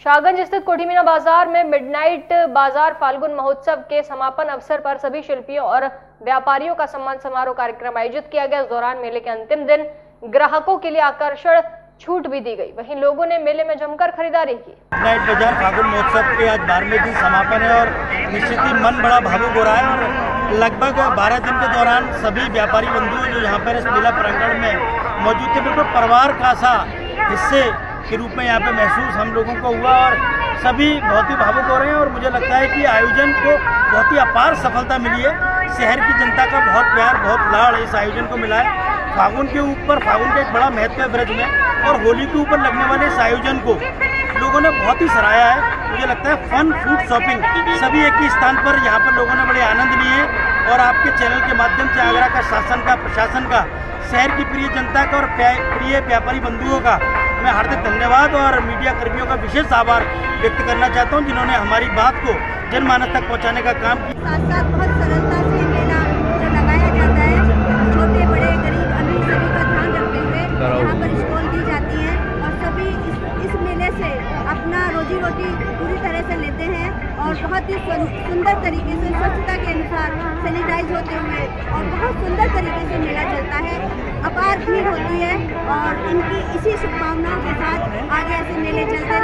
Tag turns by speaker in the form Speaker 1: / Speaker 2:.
Speaker 1: शाहगंज स्थित कोठीमीना बाज़ार में मिडनाइट बाज़ार फाल्गुन महोत्सव के समापन अवसर पर सभी शिल्पियों और व्यापारियों का सम्मान समारोह कार्यक्रम आयोजित किया गया। इस दौरान मेले के अंतिम दिन ग्राहकों के लिए आकर्षण छूट भी दी गई। वहीं लोगों ने मेले में जमकर खरीदारी की।
Speaker 2: नाइट बाज़ार फागुन महोत्सव के आज बारहवें दिन समापन है और निश्चित ही मन बड़ा भावुक हो रहा है और लगभग बारह दिन के दौरान सभी व्यापारी बंधु जो यहाँ पर इस मेला प्रांगण में मौजूद थे, बिल्कुल परिवार का सा हिस्से के रूप में यहाँ पे महसूस हम लोगों को हुआ और सभी बहुत ही भावुक हो रहे हैं और मुझे लगता है कि आयोजन को बहुत ही अपार सफलता मिली है। शहर की जनता का बहुत प्यार, बहुत लाड़ इस आयोजन को मिला है। फागुन के ऊपर, फागुन का एक बड़ा महत्व है ब्रज में और होली के ऊपर लगने वाले इस आयोजन को लोगों ने बहुत ही सराहा है। मुझे लगता है फन फ़ूड शॉपिंग सभी एक ही स्थान पर यहाँ पर लोगों ने बड़े आनंद लिए और आपके चैनल के माध्यम से आगरा का शासन का, प्रशासन का, शहर की प्रिय जनता का और प्रिय व्यापारी बंधुओं का मैं हार्दिक धन्यवाद और मीडिया कर्मियों का विशेष आभार व्यक्त करना चाहता हूँ जिन्होंने हमारी बात को जनमानस तक पहुँचाने का काम किया।
Speaker 3: साथ साथ बहुत सरलता से मेला जो लगाया जाता है छोटे बड़े गरीब अमीर सभी का ध्यान रखते हुए यहाँ पर स्टॉल दी जाती है और सभी इस, इस मेले से अपना रोजी रोटी पूरी तरह से लेते हैं और बहुत ही सुंदर तरीके से स्वच्छता के अनुसार सैनिटाइज होते हुए और बहुत सुंदर तरीके से मेला चलता है अपार भीड़ होती है इसी शुभकामनाओं के साथ आगे ऐसे मेले चलते